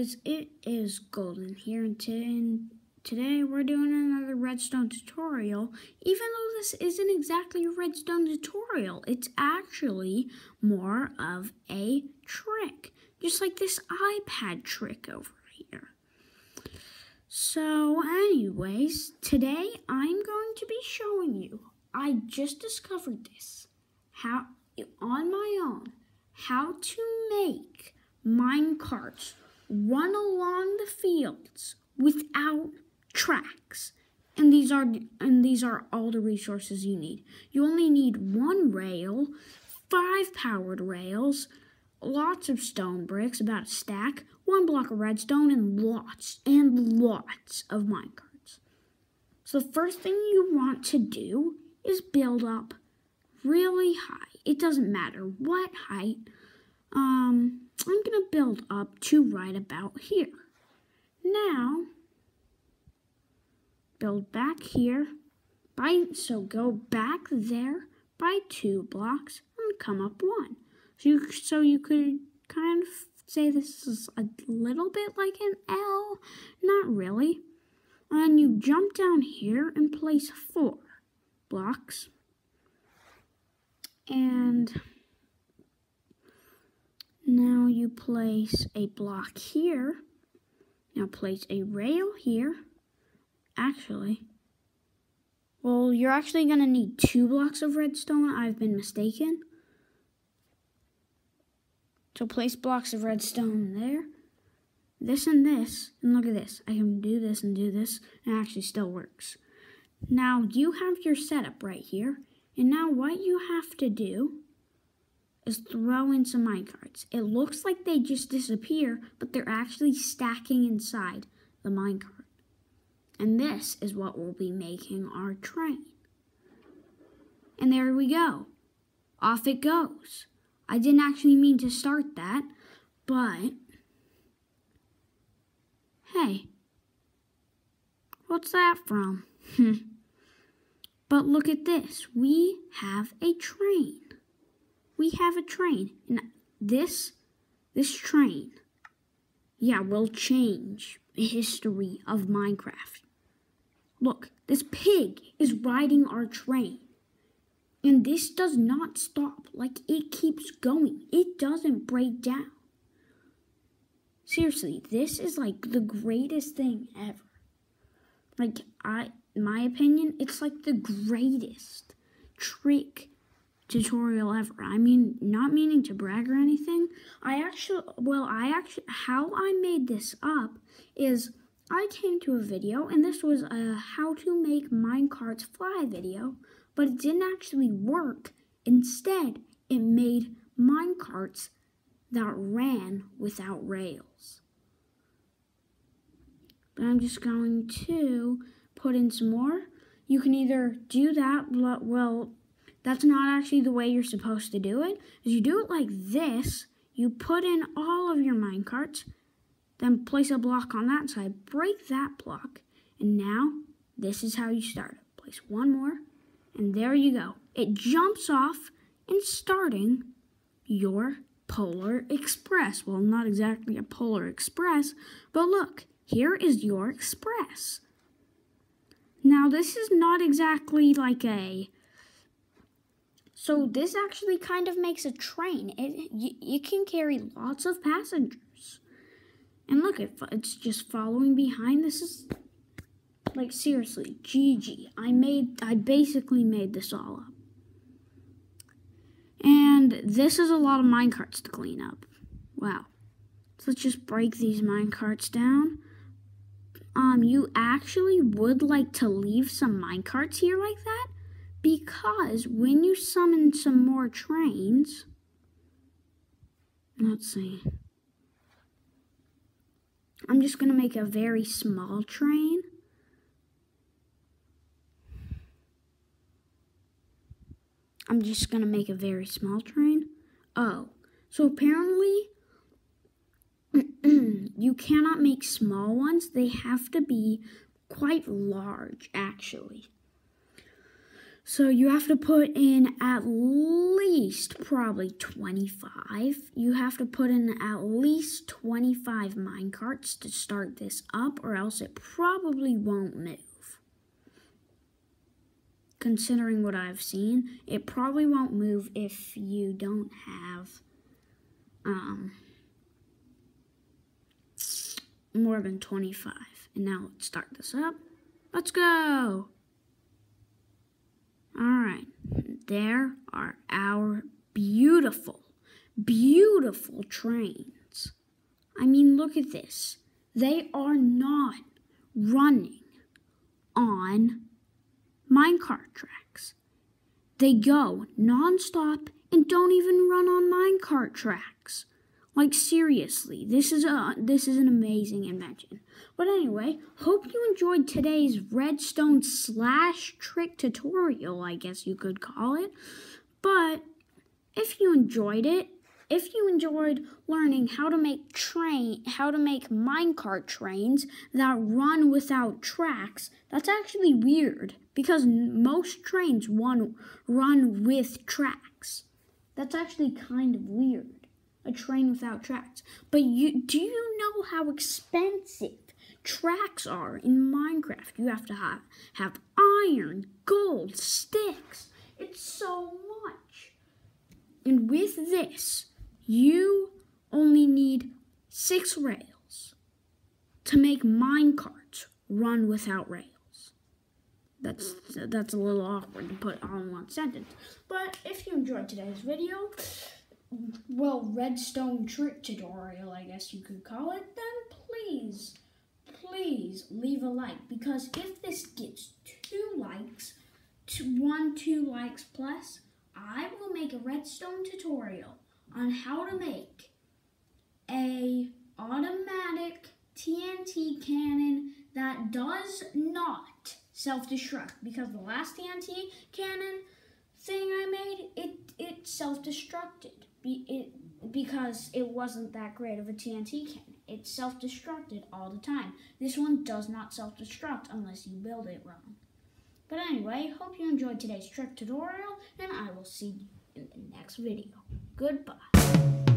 guys, it is Golden here and today we're doing another redstone tutorial. Even though this isn't exactly a redstone tutorial, it's actually more of a trick. Just like this iPad trick over here. So anyways, today I'm going to be showing you, I just discovered this, how on my own, how to make mine carts run along the fields without tracks. And these are and these are all the resources you need. You only need one rail, five powered rails, lots of stone bricks, about a stack, one block of redstone, and lots and lots of minecarts. So the first thing you want to do is build up really high. It doesn't matter what height. Um, I'm going to build up to right about here. Now, build back here. By, so go back there by two blocks and come up one. So you, so you could kind of say this is a little bit like an L. Not really. And you jump down here and place four blocks. And now you place a block here. Now place a rail here. Actually, well, you're actually going to need two blocks of redstone. I've been mistaken. So place blocks of redstone there. This and this. And look at this. I can do this and do this. And it actually still works. Now you have your setup right here. And now what you have to do is throw in some minecarts. It looks like they just disappear, but they're actually stacking inside the minecart. And this is what will be making our train. And there we go. Off it goes. I didn't actually mean to start that, but hey, what's that from? but look at this. We have a train we have a train. And this, this train, yeah, will change the history of Minecraft. Look, this pig is riding our train. And this does not stop. Like, it keeps going. It doesn't break down. Seriously, this is like the greatest thing ever. Like, I, my opinion, it's like the greatest trick tutorial ever. I mean, not meaning to brag or anything. I actually, well, I actually, how I made this up is I came to a video, and this was a how to make minecarts fly video, but it didn't actually work. Instead, it made minecarts that ran without rails. But I'm just going to put in some more. You can either do that, well, that's not actually the way you're supposed to do it. Is you do it like this, you put in all of your minecarts, then place a block on that side, break that block, and now this is how you start. Place one more, and there you go. It jumps off and starting your Polar Express. Well, not exactly a Polar Express, but look, here is your Express. Now, this is not exactly like a so this actually kind of makes a train. It you, can carry lots of passengers. And look, it, it's just following behind. This is like seriously, GG. I made I basically made this all up. And this is a lot of minecarts to clean up. Wow. So let's just break these minecarts down. Um, you actually would like to leave some minecarts here like that? Because when you summon some more trains, let's see. I'm just going to make a very small train. I'm just going to make a very small train. Oh, so apparently you cannot make small ones. They have to be quite large, actually. So you have to put in at least probably 25. You have to put in at least 25 minecarts to start this up or else it probably won't move. Considering what I've seen, it probably won't move if you don't have um, more than 25. And now let's start this up. Let's go! All right, there are our beautiful, beautiful trains. I mean, look at this. They are not running on minecart tracks. They go nonstop and don't even run on minecart tracks. Like seriously, this is a this is an amazing invention. But anyway, hope you enjoyed today's redstone slash trick tutorial, I guess you could call it. But if you enjoyed it, if you enjoyed learning how to make train how to make minecart trains that run without tracks, that's actually weird because most trains run run with tracks. That's actually kind of weird a train without tracks. But you do you know how expensive tracks are in Minecraft? You have to have, have iron, gold, sticks. It's so much. And with this, you only need six rails to make minecarts run without rails. That's that's a little awkward to put in one sentence. But if you enjoyed today's video, well, redstone trick tutorial, I guess you could call it, then please, please leave a like. Because if this gets two likes, to one, two likes plus, I will make a redstone tutorial on how to make a automatic TNT cannon that does not self-destruct. Because the last TNT cannon thing I made, it, it self-destructed be it because it wasn't that great of a TNT cannon. It self-destructed all the time. This one does not self-destruct unless you build it wrong. But anyway, hope you enjoyed today's trick tutorial, and I will see you in the next video. Goodbye.